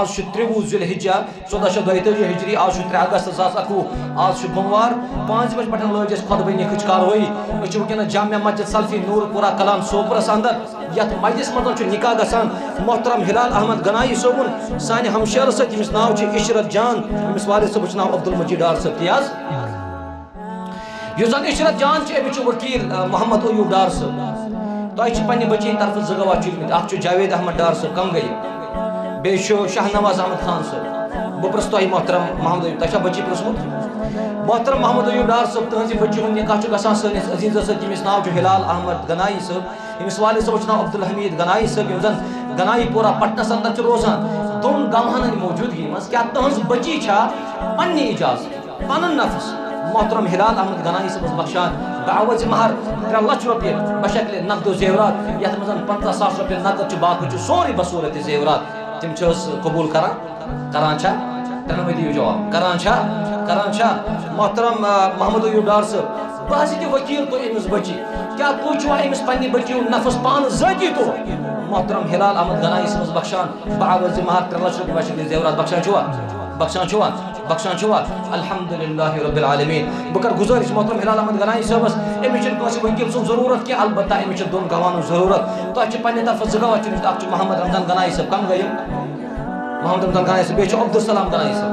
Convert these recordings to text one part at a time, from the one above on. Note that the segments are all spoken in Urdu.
آج تروہ ذی الحجہ ژۄدہ شیٚتھ دۄیہِ تٲجی ہجری، آج ترٛےٚ اگست زٕ ساس اکوُہ آج بوموار پانٛژِ بجہِ پٮ۪ٹھ لٲج اَسہِ خۄطبہٕ نِکٕچ کاروٲیی أسۍ چھِ وٕنکٮ۪نس جامع مسجد سلفی نور پورہ کلام سوپرس اندر یتھ مجلس مطلب منٛز چھُ نکاح گژھان محترم ہلال احمد گنایی صٲبُن سانہِ ہمشیرٕ سۭتۍ ییٚمِس ناو چھُ عشرت جان۔ أمِس والد صٲبس چھُ ناو عبدالمجیٖد ڈار صٲب تی حظ یُس زن عشرت جان چھِ أمِس چھُ وکیٖل محمد ایوب ڈار صٲب تۄہہِ چھِ پننہِ بچی طرفہٕ زٕ گواہ چُنمٕتۍ اکھ چھُ جاوید احمد ڈار صٲب کم گٔیہِ شاہ نواز احمد خان صٲب بہٕ پرٛژھٕ تۄہہِ محترم محمد ایوب. تۄہہِ چھا بچی پرٛژھمُت محترم محمد ایوب ڈار صٲب تٕہٕنٛزِ بچی ہُنٛد نکاح چھُ گژھان سٲنِس عزیٖزس سۭتۍ ناو ہلال احمد گنایی صٲب ییٚمِس والد صٲبس چھُ ناو عبدالحمیٖد گنایی صٲب یِم زن گنایی پورہ پٹنس اندر روزان دۄن گواہن ہٕنٛدِ موجوٗدگی منٛز کیٛاہ تٕہٕنٛز بچی چھا؟ پننہِ اجازت، پنُن نفس. محترم ہلال احمد گنایی صٲبس بخشان. بعوض مہر ترٛےٚ لچھ رۄپیہِ بشکلہِ نقد و زیورات. یتھ منٛز پنٛژاہ ساس رۄپیہِ نقد چھُ باقٕے چھُ سورُے بصوٗرت زیورات. تم چھِ حظ کران کران چھا ترٛٮ۪نوَے دیو جواب کران چھا کران چھا محترم محمد ایوب ڈار صاحب بہت حظ وکیل تو امس بچی کیا تو چھُوا امس پننہِ بچی ہُنٛد نفس پان ذٲتی تو محترم ہلال احمد گنایی سمز بخشان بعوض مہر ترٛےٚ لچھ بخشان زیورات بخشان چھُوا بخشان چھُوا بخشان چھُوا الحمدللہ رب العالمین۔ بہٕ کر گزٲرِش محترم ہلال احمد گنایی صٲبس أمِس چھُنہٕ کٲنٛسہِ وکیٖل سُنٛد ضروٗرت کینٛہہ البتہ أمِس چھِ دۄن گواہن ہٕنٛز ضروٗرت۔ تۄہہِ چھِ پننہِ طرفہٕ زٕ گواہ چُنمٕتۍ اکھ چھُ محمد رمضان گنایی صٲب کم گٔیِم محمد رمضان گنایی صٲب بیٚیہِ چھُ عبدالسلام گنایی صٲب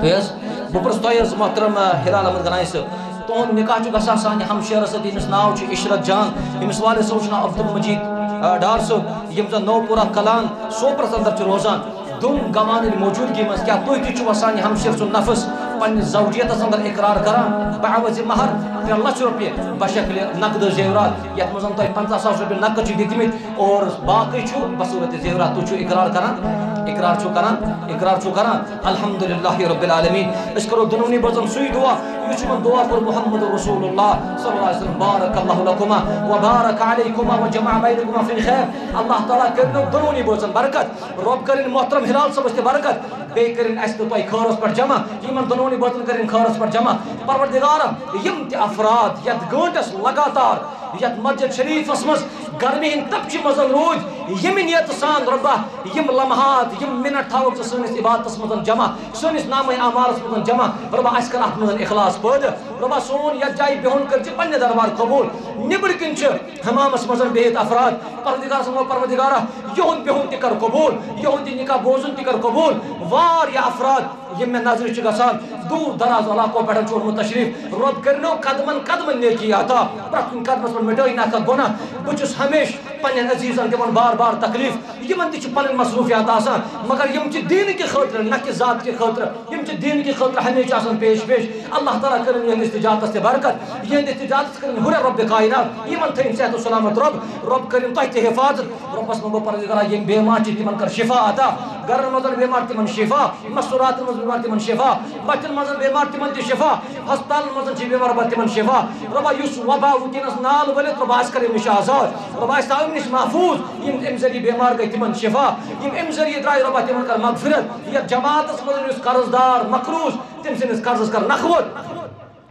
تُہۍ حظ بہٕ پرٛژھٕ تۄہہِ حظ محترم ہلال احمد گنایی صٲب تُہُنٛد نکاح چھُ گژھان سانہِ ہمشیرس سۭتۍ ییٚمِس ناو چھُ عشرت جان۔ ییٚمِس والد صٲب چھُ ناو عبدالمجیٖد ڈار صٲب یِم زن نو پورہ کلان سوپرس اندر چھِ روزان۔ دۄن گواہن موجودگی مز کیا کیٛاہ تُہۍ تہِ ہمشیر نفس پننِس زوجیتس اندر اقرار کران بعوض مہر ترٛےٚ لچھ رۄپیہِ بشکلہِ نقد زیورات یتھ منٛز تۄہہِ پنٛژاہ ساس رۄپیہِ نقد چھِ دِتمٕتۍ اور باقٕے چھُ بصوٗرت زیورات تُہۍ چھُو اقرار کران اقرار چھُو کران اقرار چھُو کران الحمدللہ رب العالمین۔ أسۍ کرو دۄنوٕنی بٲژن سُے دُعا یُس یِمن دعا کوٚر محمد رسول اللہ صلی اللہ علیہ وسلم، بارک اللہ لکما و بارک علیکما و جمع بینکما فی الخیر۔ اللہ تعالیٰ کٔرنو دۄنوٕنی بٲژن برکت رۄب کٔرِنۍ محترم ہلال صٲبس تہِ برکت بیٚیہِ کٔرِنۍ اَسہِ تہٕ تۄہہِ خٲرس پٮ۪ٹھ جمع یِمن دۄنوٕنی دونوں بطن کرن خارس پر جمع. پروردگار یم تہ افراد یت گٲنٹس لگاتار یت مسجد شریف اسمس گرمی ہند تپچہِ مزن روٗدۍ ییٚمہِ نیتہٕ سان رۄبا یِم لمحات، یِم منٹ تھاوکھ ژٕ سٲنِس عبادتس منٛز جمع، سٲنِس نامے اعمالس منٛز جمع۔ رۄبا اَسہِ کر اتھ منٛز اخلاص پٲدٕ رۄبا سون یتھ جایہِ بِہُن کٔرۍ ژٕ پننہِ دربار قبوٗل۔ نیٚبرۍ کِنۍ چھِ حمامس منٛز بِہِتھ افراد۔ پروردگار ووٚن پروردگارا یِہُنٛد بِہُن تہِ کر قبوٗل یِہُنٛد یہِ نکاح بوزُن تہِ کر قبوٗل۔ واریاہ افراد، یِم مےٚ نظرِ چھِ گژھان دوٗر دراز علاقو پٮ۪ٹھ چھُ اوٚنمُت تشریٖف۔ رۄب کٔرنو قدمن قدمن نیکی عطا پرٛٮ۪تھ کُنہِ قدمس پٮ۪ٹھ مِٹٲیِن اکھ اکھ گۄناہ بہٕ چھُس ہمیشہٕ پننٮ۪ن عزیٖزن دِوان بار بار تکلیٖف، یِمن تہِ چھِ پنٕنۍ آسان، مگر یِم چھِ دیٖنہٕ کہِ خٲطرٕ، نہ کہِ ذات کہِ خٲطرٕ، یِم چھِ دیٖنہٕ کہِ خٲطرٕ ہمیشہٕ آسان پیش پیش اللہ تعالیٰ کٔرِنۍ یِہنٛدِس تجارتس تہِ برکت یِہنٛدِس تجارتس کٔرِنۍ ہُرٮ۪ر رۄبہِ کاینات یِمن تھٲیِن صحت و سلامت رۄب رۄب کٔرِنۍ تۄہہِ تہِ حِفاظت۔ رۄبس منٛگو پروردگارا یِم بیمار چھِ تِمن کر شفا عطا۔ گرن منٛز بیمار تِمن شفا، مستوراتن منٛز بیمار تِمن شفا، بچن منٛز بیمار تِمن تہِ شفا، ہسپتالن منٛز چھِ بیمار رۄبا تِمن شفا۔ رۄبا یُس وبا وٕنکیٚنس نال ؤلِتھ رۄبا اَسہِ کر اَمہِ نِش آزاد۔ رۄبا اَسہِ تھاو اَمہِ نِش محفوٗظ۔ اَمہِ ذٔریعہٕ بیمار گئی تمن شفا، یم اَمہِ ذٔریعہٕ درٛاے رۄبا تِمن کر مغفرت یا جماعت منٛز یُس قرض دار مقروض تٔمۍ سٕنٛدِس قرضس کر نخوت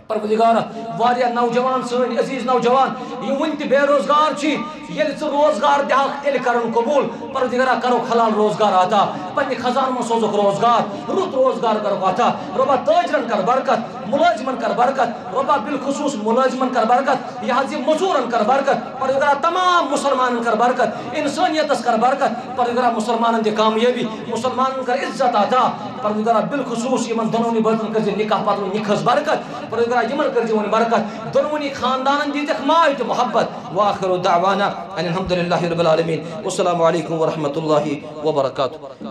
پروردگارا واریاہ نوجوان سٲنۍ عزیٖز نوجوان یِم وٕنہِ تہِ بے روزگار چھِ ییٚلہِ ژٕ روزگار دِہکھ تیٚلہِ کرُن قبوٗل پروردگارا کرو حلال روزگار عطا پننہِ خزانہٕ منٛز سوزُکھ روزگار رُت روزگار کرُکھ عطا رۄبا تٲجرن کر برکت مُلٲزمن کر برکت رۄبا بالخصوٗص مُلٲزمن کر برکت یہِ حظ یہِ مٔزوٗرن کر برکت پروردگارا تمام مُسلمانن کر برکت انسٲنیتس کر برکت پروردگارا مُسلمانن دِ کامیٲبی مُسلمانن کر عزت عطا پروردگارا بالخصوص یمن دۄنوٕنی بٲژن کٔرزِ جی، نکاح پتہٕ نِکھس برکت پروردگارا یمن کٔرزِ جی وۄنۍ برکت۔ دۄنوٕنی خاندانن دِتِکھ ماے تہٕ محبت۔ واخر دعوانا ان الحمدللہ رب العالمین۔ والسلام علیکم ورحمه اللہ وبرکاتہ۔